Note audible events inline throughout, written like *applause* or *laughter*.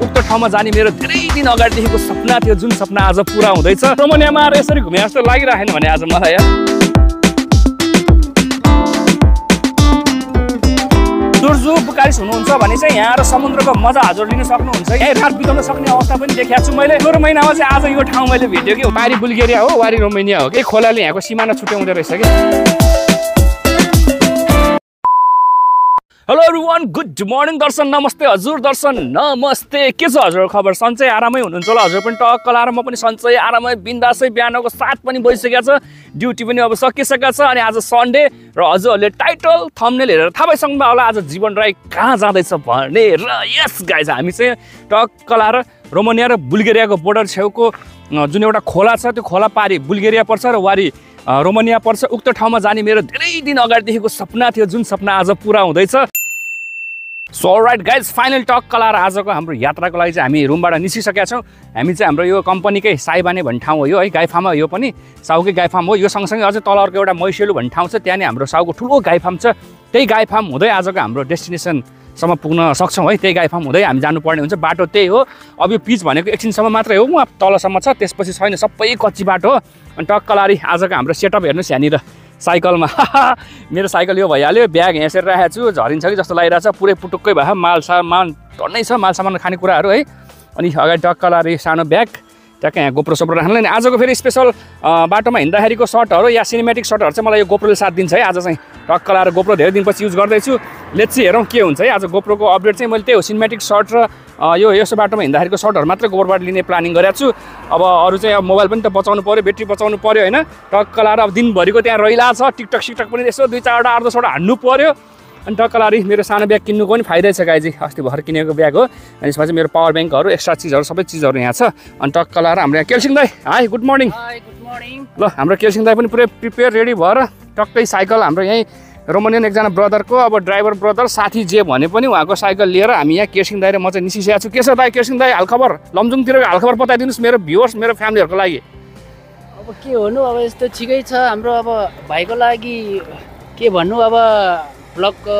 उक्त ठाउँमा जाने मेरो धेरै दिन अगाडिदेखिको सपना थियो जुन सपना आज पुरा हुँदैछ। रोमनियामा आएर यसरी घुमे जस्तो लागिरहेन भने आज मलाई दुर्जु बुकारिस हुनुहुन्छ भने चाहिँ यहाँ आएर समुद्रको मजा हजुर लिन सक्नुहुन्छ। यहीँ रात बिताउन सक्ने अवस्था पनि देखाएको छु मैले। चौर महिनामा चाहिँ आज यो ठाउँ मैले भेट्यो कि वारी बुल्गेरिया हो वारी रोमेनिया हो कि? खोलाले यहाँको सिमाना छुट्याउँदो रहेछ कि? Hello everyone good morning दर्शन नमस्ते हजुर दर्शन नमस्ते के छ हजुर? खबर सन्चै आरामै हुनुहुन्छ होला। हजुर पनि टक्क लाएर म पनि सन्चै आरामै बिन्दासै बिहानको सात पनि भइसकेको छ। ड्युटी पनि अब सकिसकेको छ अनि आज सन्डे र हजुरहरूले टाइटल थम्नेल हेरेर थाहा भइसक्नु होला। आज जीवन राई कहाँ जाँदैछ र यस गाइज हामी चाहिँ टक्क लाएर रोमानिया र बुल्गेरियाको बोर्डर छेउको जुन एउटा खोला छ त्यो खोला पारी बुल्गेरिया पर्छ र वारी रोमानिया पर्छ। उक्त ठाउँमा जाने मेरो धेरै दिन अगाडिदेखिको सपना थियो जुन सपना आज पुरा हुँदैछ। So right guys final talk कलाएर आजको हाम्रो यात्राको लागि चाहिँ हामी रुमबाट निस्किसकेका छौँ। हामी चाहिँ हाम्रो यो कम्पनीकै साइबाने भन्ने ठाउँ हो यो है गाई फार्म हो यो पनि। साउकै गाई फार्म हो। यो सँगसँगै अझै तल अर्को एउटा मैसेलु भन्ने ठाउँ छ त्यहाँ हाम्रो साउको ठुलो गाई फार्म छ। त्यही गाई फार्म हुँदै आजको हाम्रो डेस्टिनेसनसम्म पुग्न सक्छौँ है। त्यही गाई फार्म हुँदै हामी जानुपर्ने हुन्छ। बाटो त्यही हो। अब यो पिच भनेको एकछिनसम्म मात्रै हो। उहाँ तलसम्म छ त्यसपछि छैन। सबै कच्ची बाटो हो। अनि टक्क लारी आजको हाम्रो सेटअप हेर्नुहोस् यहाँनिर। साइकलमा। *laughs* मेरो साइकल यो भइहाल्यो ब्याग यहाँ यसरी राखेको छु झरिन्छ कि जस्तो लागिरहेछ पुरै पुटुक्कै भयो माल सामान टन्नै छ माल सामान खानेकुराहरू है। अनि अगाडि टक्क लारी सानो ब्याग ट्याक्कै यहाँ गोप्रो सोप्रो राख्नु नि आजको फेरि स्पेसल बाटोमा हिँड्दाखेरिको सर्टहरू या सिनेमेटिक सर्टहरू चाहिँ मलाई यो गोप्रोले साथ दिन्छ है। आज चाहिँ टक्क लाएर गोप्रो धेरै दिनपछि युज गर्दैछु। लेट्स चाहिँ हेरौँ के हुन्छ है। आज गोप्रोको अपडेट चाहिँ मैले त्यही हो सिनेमेटिक सर्ट र यो यस्तो बाटोमा हिँड्दाखेरिको सर्टहरू मात्रै गोबरबाट लिने प्लानिङ गरेको छु। अब अरू चाहिँ अब मोबाइल पनि त बचाउनु पऱ्यो ब्याट्री बचाउनु पऱ्यो होइन। टक्क लाएर अब दिनभरिको त्यहाँ रहिला छ टिकटक सिकटक पनि यसो दुई चारवटा आठ दसवटा हान्नु पऱ्यो अनि टक्क लारी मेरो सानो ब्याग किन्नुको पनि फाइदै छ गाइजी अस्ति भर्खर किनेको ब्याग हो। अनि यसमा चाहिँ मेरो पावर ब्याङ्कहरू एक्स्ट्रा चिजहरू सबै चिजहरू यहाँ छ। अनि टक्क लाएर हाम्रो यहाँ केलसिङ दाई। Hi good morning good morning ल हाम्रो केलसिङ दाई पनि पुरै प्रिपेयर रेडी भएर टक्कै साइकल हाम्रो यहीँ रोमनियन एकजना ब्रदरको अब ड्राइभर ब्रदर साथी जे भने पनि उहाँको साइकल लिएर हामी यहाँ केसिङ दाई र म चाहिँ निस्किसकेको छु। के छ दाई? केसिङ दाई हालखबर? लमजुङतिरको हालखबर बताइदिनुहोस् मेरो भ्युवर्स मेरो फ्यामिलीहरूको लागि। अब के भन्नु? अब यस्तो ठिकै छ। हाम्रो अब भाइको लागि के भन्नु? अब ब्लगको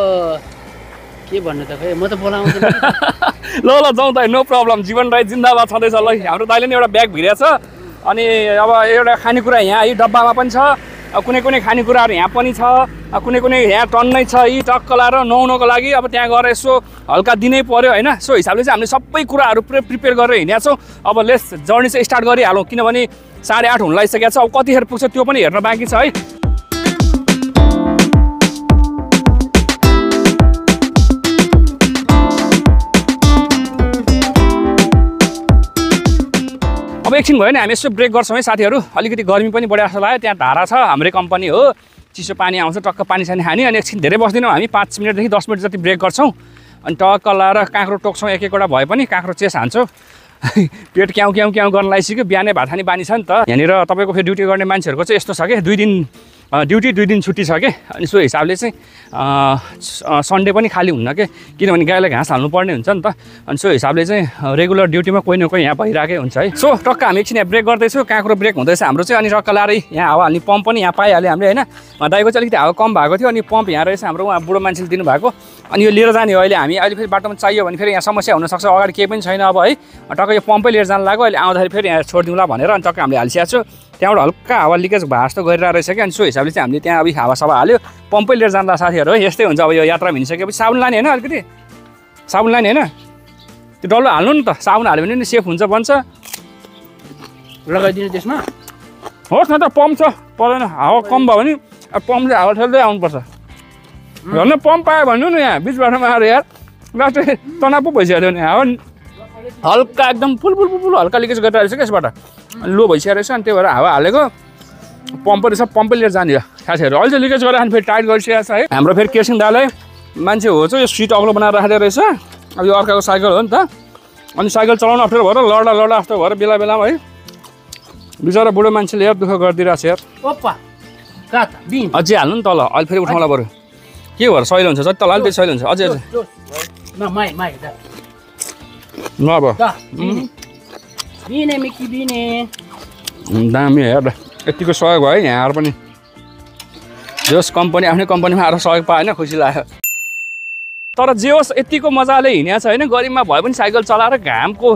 के भन्नु त खै? म त बोलाउँदैन। *laughs* ल ल जाउँ दाई नो प्रब्लम जीवन राई जिन्दाबाद छँदैछ ल। हाम्रो दाइले नि एउटा ब्याग भिरेको छ। अनि अब एउटा खानेकुरा यहाँ यी डब्बामा पनि छ। कुनै कुनै खानेकुराहरू यहाँ पनि छ कुनै कुनै यहाँ टन्नै छ यी टक्क लाएर नुहाउनको लागि अब त्यहाँ गएर यसो हल्का दिनै पऱ्यो होइन। सो हिसाबले चाहिँ हामीले सबै कुराहरू पुरै प्रिपेयर गरेर हिँडेका छौँ। अब लेस जर्नी चाहिँ स्टार्ट गरिहालौँ किनभने साढे आठ हुन लागिसकेको छ। अब कतिखेर पुग्छ त्यो पनि हेर्न बाँकी छ है। अब एकछिन भयो नि हामी यसो ब्रेक गर्छौँ है साथीहरू। अलिकति गर्मी पनि बढिया जस्तो लाग्यो त्यहाँ धारा छ हाम्रै कम्पनी हो। चिसो पानी आउँछ टक्क पानी सानी खाने अनि एकछिन धेरै बस्दैनौँ हामी पाँच मिनटदेखि दस मिनट जति ब्रेक गर्छौँ। अनि टक्क लाएर काँक्रो टोक्छौँ एक एकवटा भए पनि काँक्रो चेस हान्छौँ। *laughs* पेट क्याउ क्याउ क्याउ गर्न लागिसक्यो। बिहानै भात खाने बानी छ नि त। यहाँनिर तपाईँको फेरि ड्युटी गर्ने मान्छेहरूको चाहिँ यस्तो छ कि? दुई दिन ड्युटी दुई दिन छुट्टी छ कि? अनि सो हिसाबले चाहिँ सन्डे पनि खाली हुन्न कि? किनभने गाईलाई घाँस हाल्नुपर्ने हुन्छ नि त। अनि सो हिसाबले चाहिँ रेगुलर ड्युटीमा कोही न कोही यहाँ भइरहेकै हुन्छ है। सो टक्क हामी एकछिन ब्रेक गर्दैछु। काँक्रो ब्रेक हुँदैछ हाम्रो चाहिँ। अनि टक्क लाएर यहाँ हावा हाल्ने पम्प पनि यहाँ पाइहाल्यो हामीले होइन? दाइको चाहिँ अलिकति हावा कम भएको थियो। अनि पम्प यहाँ रहेछ हाम्रो उहाँ बुढो मान्छेले दिनुभएको। अनि यो लिएर जाने हो अहिले हामी। अहिले फेरि बाटोमा चाहियो भने फेरि यहाँ समस्या हुनसक्छ। अगाडि केही पनि छैन अब है? टक्क यो पम्पै लिएर जानु लाग्यो। अहिले आउँदाखेरि फेरि यहाँ छोडिदिउँला भनेर अनि टक्क हामीले हालिसकेको छु। त्यहाँबाट हल्का हावा लिकेज भए जस्तो गरिरहेको रहेछ कि अनि सो हिसाबले चाहिँ हामीले त्यहाँ अब हावा सावा हाल्यो। पम्पै लिएर जाँदा साथीहरू है यस्तै हुन्छ अब यो यात्रा हिँडिसकेपछि साबुन लाने होइन अलिकति? साबुन लाने होइन? त्यो डल्लो हाल्नु नि त। साबुन हाल्यो भने नि सेफ हुन्छ भन्छ लगाइदिनु त्यसमा। होस् न त पम्प छ। पर्दैन हावा कम भयो भने अब पम्पले हावा ठेल्दै आउनुपर्छ। झन् पम्प पायो भन्नु न यहाँ बिच बाटोमा आएर यार। लास्टै तनाव पो भइसक्यो नि। हावा हल्का एकदम फुल फुल फुल फुल हल्का लिकेज गरिरहेको रहेछ क्या यसबाट। लो भइसकेको रहेछ अनि त्यही भएर हावा हालेको। पम्प रहेछ पम्पै लिएर जाने हो। साथीहरू अहिले चाहिँ लिकेज गरेर फेरि टाइट गरिसकेको छ है। हाम्रो फेरि केसिङ दालाई मान्छे हो चाहिँ यो सिट अग्लो बनाएर राखेको रहेछ। अब यो अर्काको साइकल हो नि त। अनि साइकल चलाउनु अप्ठ्यारो भएर लड्दा लड्दा जस्तो भएर बेला बेलामा है। बिचरा बुढो मान्छेले यार दुःख गरिदिइरहेको छ? यार अझै हाल्नु नि तल अहिले फेरि उठाउँला बरु। के भएर सहिलो हुन्छ जति तल अलिकति सहिलो हुन्छ। अझै अझै। बिने मिकी बिने दामी हेर यतिको सहयोग भयो यहाँ आएर पनि। जस कम्पनी आफ्नै कम्पनीमा आएर सहयोग पाएन खुसी लाग्यो। तर जे होस् यतिको मजाले हिँडेको छ होइन। गरिबमा भए पनि साइकल चलाएर घामको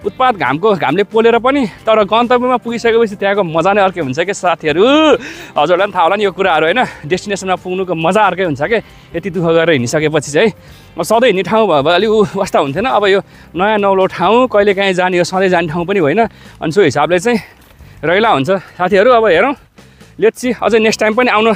उत्पात घामको घामले पोलेर पनि तर गन्तव्यमा पुगिसकेपछि त्यहाँको मजा नै अर्कै हुन्छ क्या साथीहरू? हजुरलाई पनि थाहा होला नि यो कुराहरू होइन। डेस्टिनेसनमा पुग्नुको मजा अर्कै हुन्छ क्या यति दुःख गरेर हिँडिसकेपछि चाहिँ सधैँ हिँड्ने ठाउँ भयो अलिक वास्ता हुन्थेन। अब यो नयाँ नौलो ठाउँ कहिले काहीँ जाने यो सधैँ जाने ठाउँ पनि होइन। अनि सो हिसाबले चाहिँ रैला हुन्छ। साथीहरू अब हेरौँ। लेट्सी अझै नेक्स्ट टाइम पनि आउनु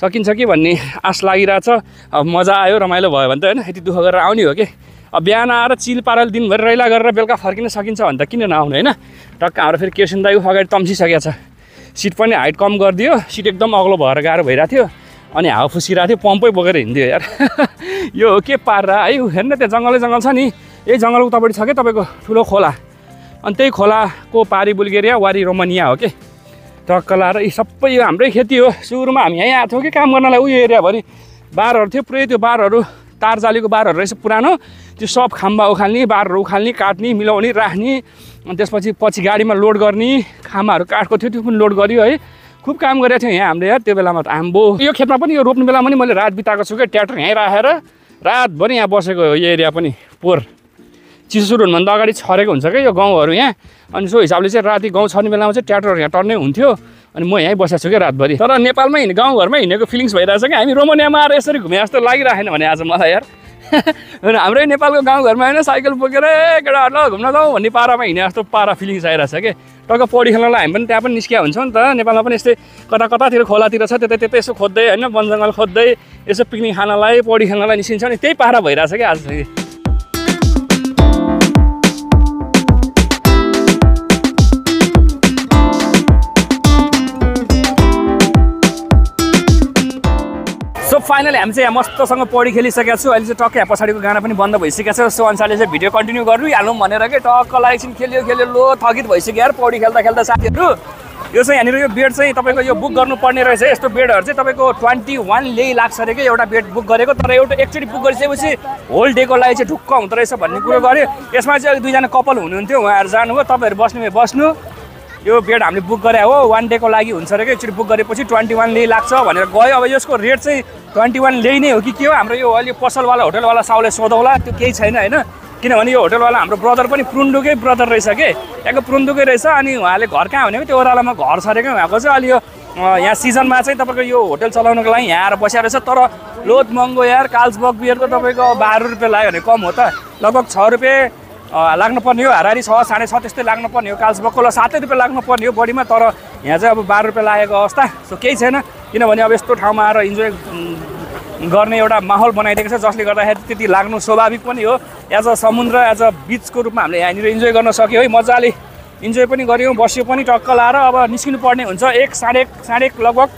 सकिन्छ कि भन्ने आश लागिरहेछ। अब मजा आयो रमाइलो भयो भने त होइन यति दुःख गरेर आउने हो कि? अब बिहान आएर चिल पारेर दिनभरि रैला गरेर बेलुका फर्किन सकिन्छ भने त किन नआउने होइन? टक्क हाम्रो फेरि केसन दाई अगाडि तम्सिसकेको छ। सिट पनि हाइट कम गरिदियो सिट एकदम अग्लो भएर गाह्रो भइरहेको थियो अनि हावा फुसिरहेको थियो पम्पै बोकेर हिँडिदियो यार। *laughs* यो हो के पारेर है हेर्नु त्यहाँ जङ्गलै जङ्गल छ नि। यही जङ्गलको उतापट्टि छ क्या तपाईँको ठुलो खोला? अनि त्यही खोलाको पारी बुल्गेरिया वारी रोमानिया हो कि? टक्क लाएर यी सबै यो हाम्रै खेती हो। सुरुमा हामी यहीँ आएको थियौँ कि काम गर्नलाई उयो एरियाभरि। बारहरू थियो पुरै त्यो बारहरू तार जालीको बारहरू रहेछ पुरानो। त्यो सब खाम्बा उखाल्ने बारहरू उखाल्ने काट्ने मिलाउने राख्ने अनि त्यसपछि पछि गाडीमा लोड गर्ने खामाहरू काठको थियो त्यो पनि लोड गरियो है। खुब काम गरेको थियो यहाँ हामीले यार त्यो बेलामा त आम्बो। यो खेतमा पनि यो रोप्ने बेलामा पनि मैले रात बिताएको छु क्या ट्र्याक्टर यहीँ राखेर। रातभरि यहाँ बसेको यो एरिया पनि पोहोर। चिसो सुरु हुनुभन्दा अगाडि छरेको हुन्छ क्या यो गाउँहरू यहाँ। अनि सो हिसाबले चाहिँ राति गाउँ छर्ने बेलामा चाहिँ ट्र्याक्टर यहाँ टर्नै हुन्थ्यो। अनि म यहीँ बसेको छु क्या रातभरि। तर नेपालमै हिँड्ने गाउँघरमै हिँडेको फिलिङ्स भइरहेछ क्या। हामी रोमानियामा आएर यसरी घुमे जस्तो लागिरहेन भने आज मलाई यार। *laughs* अनि हाम्रै नेपालको गाउँघरमा होइन साइकल बोकेर "ए, केटाहरू ल घुम्न जाउँ भन्ने पारामा हिँडे जस्तो पारा फिलिङ्स आइरहेछ कि टक्क पौडी खेल्नलाई हामी पनि त्यहाँ पनि निस्किया हुन्छ नि त। नेपालमा पनि यस्तै कता कतातिर खोलातिर छ त्यतै त्यतै यसो खोज्दै होइन वन जङ्गल खोज्दै यसो पिकनिक खानलाई पौडी खेल्नलाई निस्किन्छ नि। त्यही पारा भइरहेछ क्या आज। फाइनली हामी चाहिँ यहाँ मस्तसँग पौडी खेलिसकेका छु। अहिले चाहिँ टक्कै यहाँ पछाडिको गाना पनि बन्द भइसकेको छ। सो अनुसारले चाहिँ भिडियो कन्टिन्यू गरिहालौँ भनेर के टक्कलाई एकछिन खेल्यो खेल्यो लो थकित भइसक्यो यार पौडी खेल्दा खेल्दा साथीहरू। यो चाहिँ यहाँनिर यो बेड चाहिँ तपाईँको यो बुक गर्नुपर्ने रहेछ यस्तो बेडहरू चाहिँ तपाईँको ट्वेन्टी वान ले लाग्छ अरे कि एउटा बेड बुक गरेको। तर एउटा एकचोटि बुक गरिसकेपछि होल डेको लागि चाहिँ ढुक्क हुँदो रहेछ भन्ने कुरो गऱ्यो यसमा चाहिँ दुईजना कपाल हुनुहुन्थ्यो। उहाँहरू जानुभयो। तपाईँहरू बस्नु बस्नु। यो बेड हामीले बुक गरे हो वान डेको लागि हुन्छ अरे कि एकचोटि बुक गरेपछि ट्वेन्टी वान ले लाग्छ भनेर गयो। अब यसको रेट चाहिँ ट्वेन्टी वान ले नै हो कि के हो? हाम्रो यो अहिले पसलवाला होटलवाला साउले सोधौला त्यो केही छैन होइन? किनभने यो होटलवाला हाम्रो ब्रदर पनि प्रुन्डुकै ब्रदर रहेछ कि? यहाँको प्रुन्डुकै रहेछ अनि उहाँले घर कहाँ भनेको त्यो ओह्रालोमा घर छ अरे क्या उहाँको चाहिँ। अलि यो यहाँ सिजनमा चाहिँ तपाईँको यो होटल चलाउनुको लागि यहाँ आएर बसिया रहेछ। तर लोत महँगो यार कार्ल्सबर्ग बियर त तपाईँको बाह्र रुपियाँ लाग्यो भने कम हो त। लगभग छ रुपियाँ लाग्नुपर्ने हो हाराहारी छ साढे छ त्यस्तै लाग्नुपर्ने हो काल्सबक्को ल सातै रुपियाँ लाग्नुपर्ने हो बढीमा तर यहाँ चाहिँ अब बाह्र रुपियाँ लागेको अवस्था सो केही छैन किनभने अब यस्तो ठाउँमा आएर इन्जोय गर्ने एउटा माहौल बनाइदिएको छ जसले गर्दाखेरि त्यति लाग्नु स्वाभाविक पनि हो। एज अ समुद्र एज अ बिचको रूपमा हामीले यहाँनिर इन्जोय गर्न सक्यो है मजाले इन्जोय पनि गऱ्यौँ बस्यो पनि टक्क लाएर अब निस्किनु पर्ने हुन्छ एक साढे एक साढे एक लगभग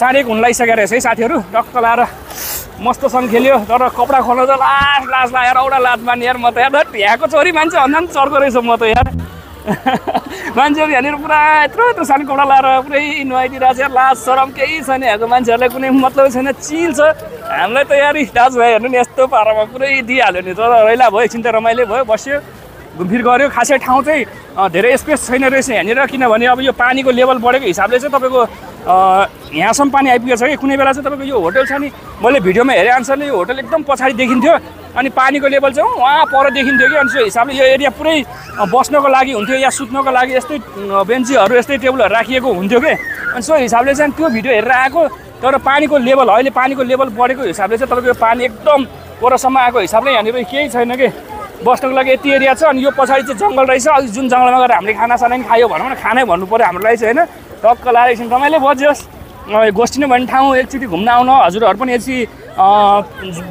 साढे एक हुन लागिसकेको रहेछ है साथीहरू टक्क लाएर। मस्तसँग खेल्यो तर कपडा खोल्न चाहिँ लास्ट लास्ट लाएर एउटा लाज माने यार म त धत् यहाँको छोरी मान्छे भन्दा पनि चर्को रहेछ म त यार। *laughs* मान्छेहरू यहाँनिर पुरा यत्रो यत्रो सानो कपडा लाएर पुरै नुहाइदिइरहेको छ यार लाज सरम केही छैन यहाँको मान्छेहरूलाई कुनै मतलब छैन चिल छ। हामीलाई त यार दाजुभाइ हेर्नु नि यस्तो पारामा पुरै दिइहाल्यो नि तर रैला भयो एकछिन त रमाइलो भयो बस्यो घुमफिर गऱ्यो खासै ठाउँ चाहिँ धेरै स्पेस छैन रहेछ यहाँनिर किनभने अब यो पानीको लेभल बढेको हिसाबले चाहिँ तपाईँको यहाँसम्म पानी आइपुगेको छ कि? कुनै बेला चाहिँ तपाईँको यो होटल छ नि मैले भिडियोमा हेरेँ अनुसारले यो होटल एकदम पछाडि देखिन्थ्यो अनि पानीको लेभल चाहिँ उहाँ पर देखिन्थ्यो कि? अनि त्यो हिसाबले यो एरिया पुरै बस्नको लागि हुन्थ्यो या सुत्नको लागि यस्तै बेन्चीहरू यस्तै टेबलहरू राखिएको हुन्थ्यो कि? अनि सो हिसाबले चाहिँ त्यो भिडियो हेरेर आएको तर पानीको लेभल अहिले पानीको लेभल बढेको हिसाबले चाहिँ तपाईँको यो पानी एकदम परसम्म आएको हिसाबले यहाँनिर केही छैन कि? बस्नको लागि यति एरिया छ अनि यो पछाडि चाहिँ जङ्गल रहेछ। अघि जुन जङ्गलमा गएर हामीले खानासाना पनि खायो भनौँ न खानै भन्नु पऱ्यो हाम्रो लागि चाहिँ होइन? टक्क लाएर एकछिन रमाइलो बजोस् अँ, गोष्ठी भन्ने ठाउँ एकचोटि घुम्न आउन। हजुरहरू पनि यसरी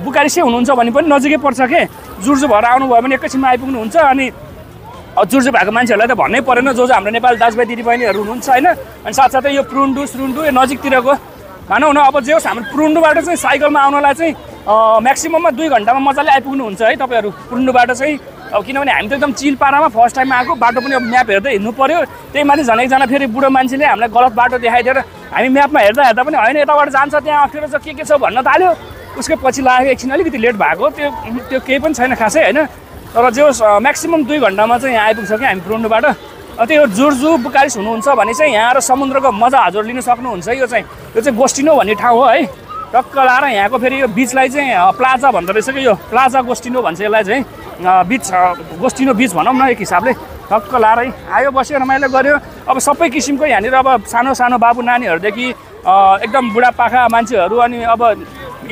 बुकारिसै हुनुहुन्छ भने पनि नजिकै पर्छ के? जुर्जु भएर आउनुभयो भने एकैछिनमा आइपुग्नुहुन्छ अनि जुर्जु भएको मान्छेहरूलाई त भन्नै परेन। जो जो हाम्रो नेपाली दाजुभाइ दिदीबहिनीहरू हुनुहुन्छ होइन? अनि साथसाथै यो प्रुन्डु स्रुन्डु यो नजिकतिरको भनौँ न अब जे होस् हाम्रो प्रुन्डुबाट चाहिँ साइकलमा आउनलाई चाहिँ म्याक्सिमममा दुई घन्टामा मजाले आइपुग्नुहुन्छ है तपाईँहरू। प्रुन्डुबाट चाहिँ अब किनभने हामी त एकदम चिल पारामा फर्स्ट टाइम आएको बाटो पनि अब म्याप हेर्दै हिँड्नु पऱ्यो त्यही माथि झन् एकजना फेरि बुढो मान्छेले हामीलाई गलत बाटो देखाइदिएर हामी म्यापमा हेर्दा हेर्दा पनि होइन यताबाट जान्छ त्यहाँ अप्ठ्यारो छ के के छ भन्न थाल्यो। उसकै पछि लाग्यो एकछिन अलिकति लेट भएको त्यो त्यो केही पनि छैन खासै होइन। तर जे म्याक्सिमम् दुई घन्टामा चाहिँ यहाँ आइपुग्छ क्या हामी प्रुन्डुबाट। अ, त्यो जुर्जु बुकारिस हुनुहुन्छ भने चाहिँ यहाँ आएर समुद्रको मजा हजुर लिन सक्नुहुन्छ यो चाहिँ यो चाहिँ गोस्टिनो भन्ने ठाउँ हो है। टक्क लाएर यहाँको फेरि यो बिचलाई चाहिँ प्लाजा भन्दो रहेछ कि यो प्लाजा गोस्टिनो भन्छ यसलाई चाहिँ। बिच गोस्टिनो बिच भनौँ न एक हिसाबले। टक्क लाएर आयो बस्यो रमाइलो गऱ्यो अब सबै किसिमको यहाँनिर अब सानो सानो बाबु नानीहरूदेखि एकदम बुढापाका मान्छेहरू अनि अब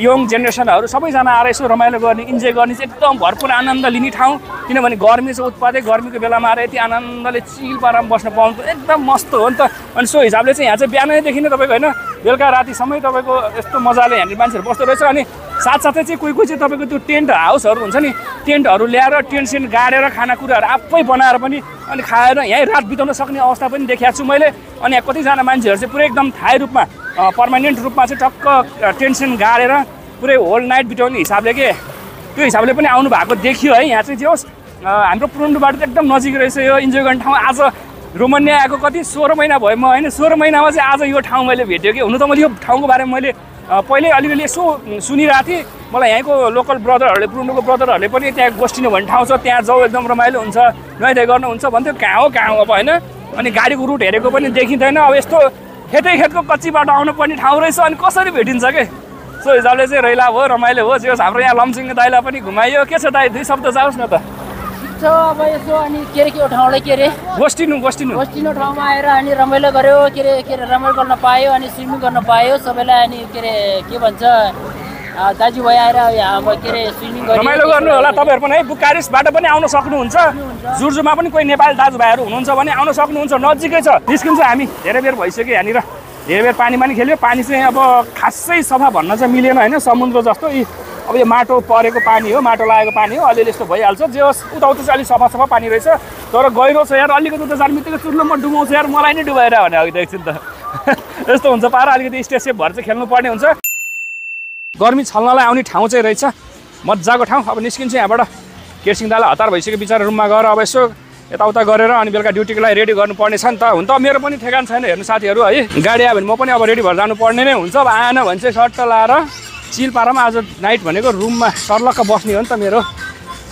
यङ जेनेरेसनहरू सबैजना आएर यसो रमाइलो गर्ने इन्जोय गर्ने चाहिँ एकदम भरपुर आनन्द लिने ठाउँ। किनभने गर्मी चाहिँ उत्पादै गर्मीको बेलामा आएर यति आनन्दले चिल पारामा बस्न पाउनु एकदम मस्त हो नि त। अनि सो हिसाबले चाहिँ यहाँ चाहिँ बिहानैदेखि नै तपाईँको होइन बेलुका रातिसम्मै तपाईँको यस्तो मजाले यहाँनिर मान्छेहरू बस्दो रहेछ अनि साथसाथै चाहिँ कोही कोही चाहिँ तपाईँको त्यो टेन्ट हाउसहरू हुन्छ नि टेन्टहरू ल्याएर टेन्ट सेन्ट गाडेर खानाकुराहरू आफै बनाएर पनि अनि खाएर यहीँ रात बिताउन सक्ने अवस्था पनि देखाएको छु मैले। अनि यहाँ कतिजना मान्छेहरू चाहिँ पुरै एकदम थाहै रूपमा पर्मानेन्ट रूपमा चाहिँ टक्क टेन्सन गाडेर पुरै होल नाइट बिताउने हिसाबले के त्यो हिसाबले पनि आउनु भएको देखियो है। यहाँ चाहिँ जे होस् हाम्रो पुरन्दुबाट चाहिँ एकदम नजिक रहेछ यो इन्जोय गर्ने ठाउँ। आज रोमन्या आएको कति सोह्र महिना भयो म होइन सोह्र महिनामा चाहिँ आज यो ठाउँ मैले भेटेँ कि हुनु त मैले यो ठाउँको बारेमा मैले अ, पहिल्यै अलिअलि यसो सुनिरहेको थिएँ। मलाई यहीँको लोकल ब्रदरहरूले पुरन्दुको ब्रदरहरूले पनि त्यहाँ गोस्टिनु भन्ने ठाउँ छ त्यहाँ जाउँ एकदम रमाइलो हुन्छ नुहाइधुवाइ गर्नुहुन्छ भन्थ्यो। कहाँ हो कहाँ हो अब होइन? अनि गाडीको रुट हेरेको पनि देखिँदैन। अब यस्तो खेतै खेतको कच्ची बाटो आउनु पर्ने ठाउँ रहेछ अनि कसरी भेटिन्छ के? सो हिसाबले चाहिँ रैला भयो रमाइलो भयो। जे होस् हाम्रो यहाँ लमसिङ दाइलाई पनि घुमाइयो। के छ दाइ दुई शब्द जाओस् न त। छ अब यसो अनि के अरे के ठाउँलाई के अरे? गोस्टिनु गोस्टिनु बस्टिनो ठाउँमा आएर अनि रमाइलो गऱ्यो के अरे के अरे रमाइलो गर्न पायो अनि स्विमिङ गर्न पायो। सबैलाई अनि के अरे के भन्छ दाजुभाइ आएर अब के अरे स्विमिङ रमाइलो गर्नु होला तपाईँहरू पनि है बुकारिसबाट पनि आउन सक्नुहुन्छ। जुर्जुमा पनि कोही नेपाली दाजुभाइहरू हुनुहुन्छ भने आउन सक्नुहुन्छ नजिकै छ। निस्किन्छौँ हामी। धेरै बेर भइसक्यो यहाँनिर। धेरै बेर पानी पनि खेल्यो। पानी चाहिँ अब खासै सफा भन्न चाहिँ मिलेन होइन समुद्र जस्तो। यी अब यो माटो परेको पानी हो माटो लागेको पानी हो अलिअलि यस्तो भइहाल्छ। जे होस् उताउता चाहिँ अलिक सफा सफा पानी रहेछ। तर गहिरो छ यार अलिकति उता जानु बित्तिकै चुर्लो म डुबाउँछु यार मलाई नै डुबाएर भने अघि त एकछिन *laughs* त। यस्तो हुन्छ पारा अलिकति स्टेज सेप भएर चाहिँ खेल्नु पर्ने हुन्छ। गर्मी छल्नलाई आउने ठाउँ चाहिँ रहेछ। मजाको ठाउँ। अब निस्किन्छु यहाँबाट। केरसिङ दालाई हतार भइसक्यो बिचरा रुममा गएर अब यसो यताउता गरेर अनि बेलुका ड्युटीको लागि रेडी गर्नुपर्ने छ नि त। हुन त मेरो पनि ठेगान छैन हेर्नु साथीहरू है। गाडी आयो भने म पनि अब रेडी भएर जानुपर्ने नै हुन्छ। अब आएन भने चाहिँ सर्ट लाएर चिल पारामा आज नाइट भनेको रुममा सर्लक्क बस्ने हो नि त मेरो।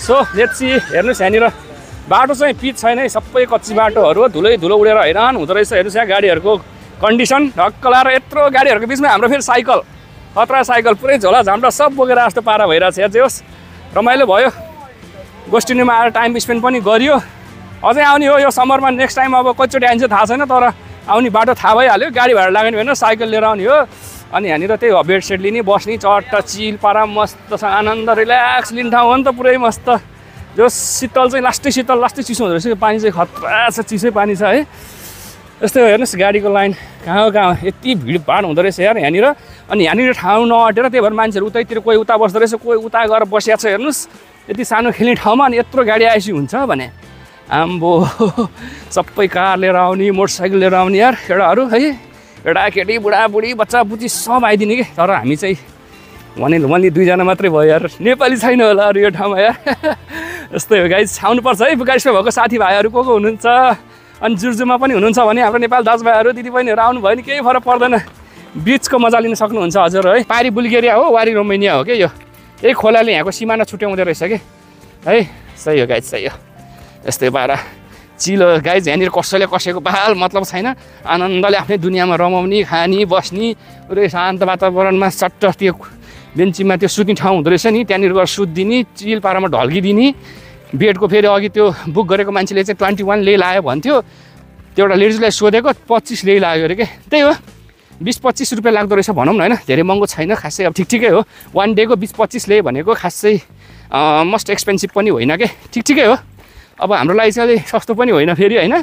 सो लेट्सी हेर्नुहोस् यहाँनिर। बाटो चाहिँ पिच छैन है सबै कच्ची बाटोहरू धुलै धुलो उडेर हैरान हुँदो रहेछ। हेर्नुहोस् यहाँ गाडीहरूको कन्डिसन ढक्क लाएर यत्रो गाडीहरूको बिचमा हाम्रो फेरि साइकल। खतरा साइकल पुरै झोला झाम्रा सब बोकेर जस्तो पारा भइरहेको छ हेर जे होस् रमाइलो भयो। गोस्टिनीमा आएर टाइम स्पेन्ड पनि गरियो। अझै आउने हो यो समरमा नेक्स्ट टाइम अब कतिचोटि आइन्छ थाहा छैन तर आउने बाटो थाहा भइहाल्यो। गाडी भाडा लाग्यो भने साइकल लिएर आउने हो। अनि यहाँनिर त्यही हो बेडसेट लिने बस्ने चट्ट चिल पारा मस्त छ आनन्द रिल्याक्स लिने ठाउँ हो नि त पुरै मस्त। जो शीतल चाहिँ लास्टै शीतल लास्टै चिसो हुँदो रहेछ पानी चाहिँ खतरा छ चिसै पानी छ है। यस्तै हेर्नुहोस् गाडीको लाइन। कहाँ हो कहाँ यति भिडभाड हुँदो रहेछ यार यहाँनिर। अनि यहाँनिर ठाउँ नअटेर त्यही भएर मान्छेहरू उतैतिर कोही उता बस्दो रहेछ कोही उता गएर बसिया छ हेर्नुहोस्। यति सानो खेल्ने ठाउँमा अनि यत्रो गाडी आइसी हुन्छ भने। आम्बो *laughs* सबै कार लिएर आउने मोटरसाइकल लिएर आउने यार। केटाहरू है? केटाकेटी बुढाबुढी बच्चा बुच्ची सब आइदिने कि? तर हामी चाहिँ भने भने दुईजना मात्रै भयो यार। नेपाली छैन होला अरू यो ठाउँमा यार। *laughs* यस्तै हो गाइज आउनुपर्छ है। बुकारिसमा भएको साथीभाइहरू को को हुनुहुन्छ? अनि जुर्जुमा पनि हुनुहुन्छ भने हाम्रो नेपाल दाजुभाइहरू दिदीबहिनीहरू आउनुभयो भने केही फरक पर्दैन। बिचको मजा लिन सक्नुहुन्छ हजुर है। पारी बुल्गेरिया हो वारी रोमेनिया हो क्या यो? यही खोलाले यहाँको सिमाना छुट्याउँदो रहेछ कि? है? सही हो गाइज सही हो। यस्तै पारा चिलो गाइज यहाँनिर कसैले कसैको बाल मतलब छैन। आनन्दले आफ्नै दुनियाँमा रमाउने खाने बस्ने पुरै शान्त वातावरणमा सट्ट त्यो बेन्चीमा त्यो सुत्ने ठाउँ हुँदो रहेछ नि। त्यहाँनिर गएर सुत्दिने चिल पारामा ढल्किदिने। बेडको फेरि अघि त्यो बुक गरेको मान्छेले चाहिँ ट्वेन्टी वान ले लायो भन्थ्यो। त्यो एउटा लेडिजलाई सोधेको पच्चिस ले लाग्यो अरे के? त्यही हो। बिस पच्चिस रुपियाँ लाग्दो रहेछ भनौँ न होइन। धेरै महँगो छैन खासै अब ठिक ठिकै हो। वान डेको बिस पच्चिस ले भनेको खासै मस्ट एक्सपेन्सिभ पनि होइन के? ठिक ठिकै हो। अब हाम्रो लागि चाहिँ अलिक सस्तो पनि होइन फेरि होइन।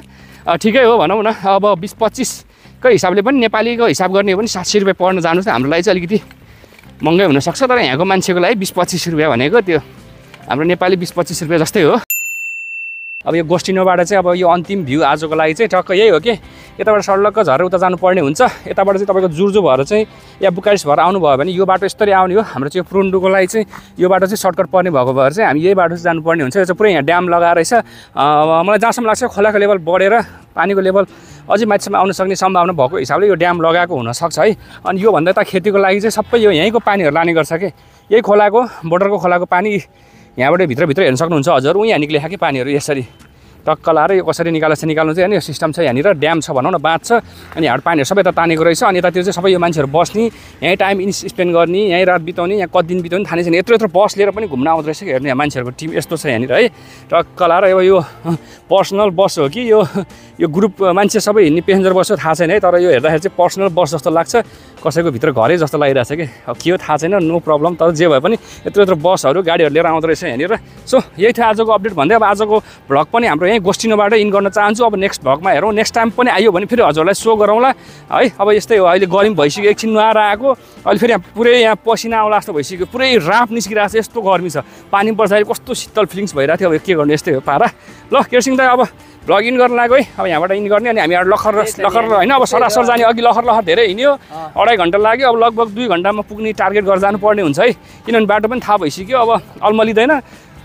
ठिकै हो भनौँ न अब बिस पच्चिसको हिसाबले पनि नेपालीको हिसाब गर्ने हो भने साठी रुपियाँ पढ्न जानुहोस् न हाम्रो लागि चाहिँ अलिकति महँगै हुनसक्छ तर यहाँको मान्छेको लागि बिस पच्चिस रुपियाँ भनेको त्यो हाम्रो नेपाली बिस पच्चिस रुपियाँ जस्तै हो। अब यो गोस्टिनोबाट चाहिँ अब यो अन्तिम भ्यू आजको लागि चाहिँ टक्क यही हो कि? यताबाट सडलक्क झरेर उता जानुपर्ने हुन्छ। यताबाट चाहिँ तपाईँको जुर्जु भएर चाहिँ या बुकारिस भएर आउनुभयो भने यो बाटो यस्तरी आउने हो। हाम्रो चाहिँ यो पुरुन्डुको लागि चाहिँ यो बाटो चाहिँ सर्टकट पर्ने भएको भएर चाहिँ हामी यही बाटो चाहिँ जानुपर्ने हुन्छ। यो चाहिँ पुरै यहाँ ड्याम लगाएर रहेछ। मलाई जहाँसम्म लाग्छ खोलाको लेभल बढेर पानीको लेभल अझै माथिसम्म आउन सक्ने सम्भावना भएको हिसाबले यो ड्याम लगाएको हुनसक्छ है। अनि योभन्दा यता खेतीको लागि चाहिँ सबै यो यहीँको पानीहरू लाने गर्छ कि? यही खोलाको बोर्डरको खोलाको पानी यहाँबाट भित्रभित्र हेर्न सक्नुहुन्छ हजुर। उहाँ निक्ले कि पानीहरू यसरी। टक्क लाएर यो कसरी निकालेको छ निकाल्नु चाहिँ अनि यो सिस्टम छ यहाँनिर ड्याम छ भनौँ न बाँध छ अनि यहाँ पानीहरू सबै त तानेको रहेछ अनि यतातिर चाहिँ सबै यो मान्छेहरू बस्ने यहीँ टाइम स्पेन्ड गर्ने यहीँ रात बिताउने यहाँ कति दिन बिताउने थाहा छैन। यत्रो यत्रो बस लिएर पनि घुम्न आउँदो रहेछ हेर्नु यहाँ मान्छेहरूको टिम यस्तो छ यहाँनिर है। टक्क लाएर अब यो पर्सनल बस हो कि यो यो ग्रुप मान्छे सबै हिँड्ने पेसेन्जर बस हो थाहा छैन है तर यो हेर्दाखेरि चाहिँ पर्सनल बस जस्तो लाग्छ कसैको भित्र घरै जस्तो लागिरहेछ कि। अब के हो थाहा छैन नो प्रब्लम तर जे भए पनि यत्रो यत्रो बसहरू गाडीहरू लिएर आउँदो रहेछ यहाँनिर। सो यही थियो आजको अपडेट भन्दै अब आजको भ्लग पनि हाम्रो यहीँ गोष्ठीनोबाट इन गर्न चाहन्छु। अब नेक्स्ट भ्लगमा हेरौँ नेक्स्ट टाइम पनि आयो भने फेरि हजुरलाई सो गरौँला। है अब यस्तै हो अहिले गर्मी भइसक्यो एकछिन नुहाएर आएको। अहिले फेरि यहाँ पुरै यहाँ पसिना आउला जस्तो भइसक्यो पुरै राप निस्किरहेको छ यस्तो गर्मी छ। पानी पर्दाखेरि कस्तो शीतल फिलिङ्स भइरहेको थियो अब के गर्नु यस्तै हो पारा। ल केरसिङ दाइ अब भ्लग इन गर्न लाग्यो है। अब यहाँबाट इन गर्ने अनि हामी यहाँ लखर लखर होइन अब सरासर जाने अघि लखर लखर धेरै हिँड्यो। अढाई घन्टा लाग्यो अब लगभग दुई घन्टामा पुग्ने टार्गेट गरेर जानुपर्ने हुन्छ है। किनभने बाटो पनि थाहा भइसक्यो अब अल्मलिँदैन।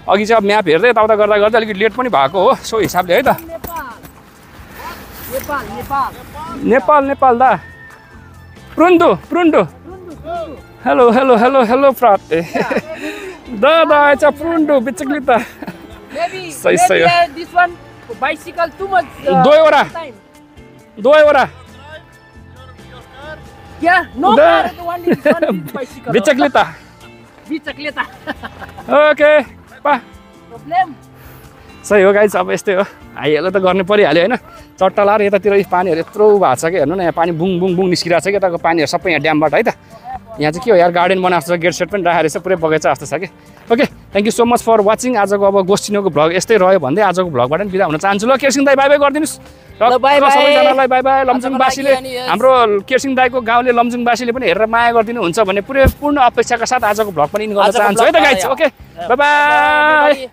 अघि चाहिँ अब म्याप हेर्दै यताउता गर्दा गर्दा अलिकति लेट पनि भएको हो सो हिसाबले है त। नेपाल नेपाल नेपाल। नेपाल दा। प्रुन्डु प्रुन्डु। हेलो हेलो हेलो हेलो प्राते *laughs* दा दा आएछ प्रुन्डु बिचक्ली त Maybe, Say- maybe say- uh, this one bicycle too much. Uh, दुईवटा time. दुवैवटा Yeah, no The- car, the one is one is *laughs* bicycle. बिचक्ली त Bicicleta. ओके पा. सही हो गाइज अब यस्तै हो। हाइहाल्यो त गर्नु परिहाल्यो होइन। चट्टा लाएर यतातिर पानीहरू यत्रो भएको छ कि हेर्नु न यहाँ पानी बुङ बुङ बुङ निस्किरहेको छ कि यताको पानीहरू सबै यहाँ ड्यामबाट है त। यहाँ चाहिँ के हो? यार गार्डन बनाएको छ गेट सेट पनि राखेको रहेछ पुरै बगैँचा जस्तो छ कि? Okay thank you so much for watching आजको अब गोष्ठीनको भ्लग यस्तै रह्यो भन्दै आजको भ्लगबाट पनि बिदा हुन चाहन्छु। ल केरसिङ दाई बाई बाई गरिदिनुहोस्. सबैजनालाई बाई बाई लमजुङवासीले हाम्रो केरसिङ दाईको गाउँले लमजुङवासीले पनि हेरेर माया गरिदिनु हुन्छ भन्ने पुरै पूर्ण अपेक्षाका साथ आजको भ्लग पनि इन गर्न चाहन्छु। है त गाइज. Okay by by.